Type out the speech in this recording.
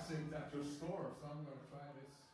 classic at your store, so I'm gonna try this.